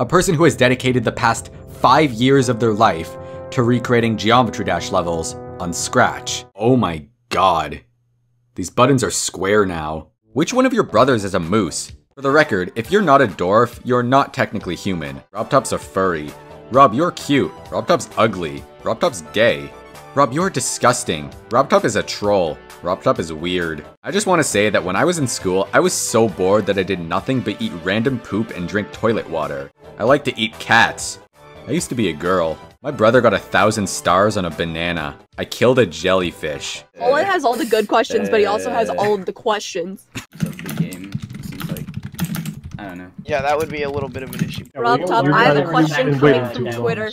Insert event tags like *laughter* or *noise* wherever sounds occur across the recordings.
A person who has dedicated the past five years of their life to recreating Geometry Dash levels on Scratch. Oh my god. These buttons are square now. Which one of your brothers is a moose? For the record, if you're not a dwarf, you're not technically human. RobTop's a furry. Rob, you're cute. RobTop's ugly. RobTop's gay. Rob, you're disgusting. RobTop is a troll. RobTop is weird. I just want to say that when I was in school, I was so bored that I did nothing but eat random poop and drink toilet water. I like to eat cats. I used to be a girl. My brother got a thousand stars on a banana. I killed a jellyfish. Owen has all the good questions, but he also has eh. all of the questions. *laughs* of the game. Seems like I don't know. Yeah, that would be a little bit of an issue. Rob Top, I have a question coming from Twitter.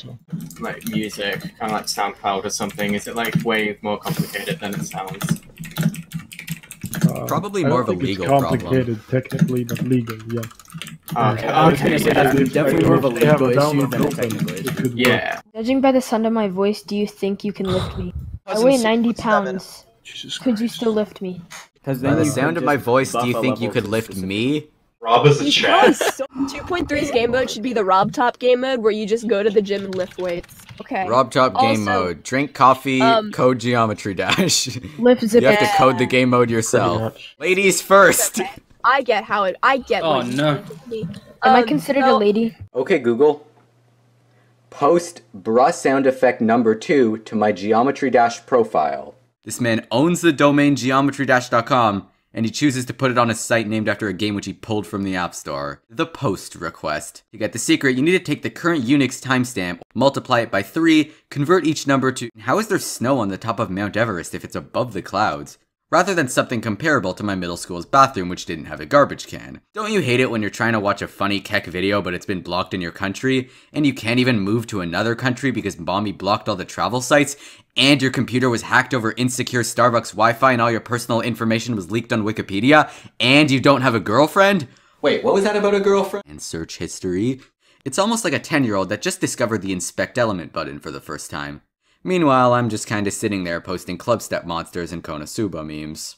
like music, kind of like SoundCloud or something? Is it like way more complicated than it sounds? Uh, Probably more of a think legal it's problem. complicated technically, but legal, yeah. Okay, I was gonna okay, say yeah. that's definitely more of a If they have legal issue than a open, technical it issue. Yeah. Judging by the sound of my voice, do you think you can lift me? I weigh 90 pounds. Jesus Could you still lift me? Because By the sound of my voice, do you think you could lift specific- me? Rob is a That chat. is *laughs* so 2.3's game mode should be the Rob Top game mode where you just go to the gym and lift weights. Okay. Rob Top game Also- mode. Drink coffee, Um, code Geometry Dash. *laughs* Lift zip. you have to code the game mode yourself. Ladies first. Okay. *laughs* I get how it. I get. Oh, what no. think me. Am I Um, considered so- a lady? Okay, Google. Post bra sound effect number two to my Geometry Dash profile. This man owns the domain geometrydash.com and he chooses to put it on a site named after a game which he pulled from the App Store. The post request. To get the secret, you need to take the current Unix timestamp, multiply it by 3, convert each number to. How is there snow on the top of Mount Everest if it's above the clouds? Rather than something comparable to my middle school's bathroom, which didn't have a garbage can. Don't you hate it when you're trying to watch a funny Keck video, but it's been blocked in your country, and you can't even move to another country because Mommy blocked all the travel sites, and your computer was hacked over insecure Starbucks Wi Fi and all your personal information was leaked on Wikipedia, and you don't have a girlfriend? Wait, what was that about a girlfriend? And search history. It's almost like a 10 year old that just discovered the inspect element button for the first time. Meanwhile, I'm just kinda sitting there posting Clubstep monsters and Konosuba memes.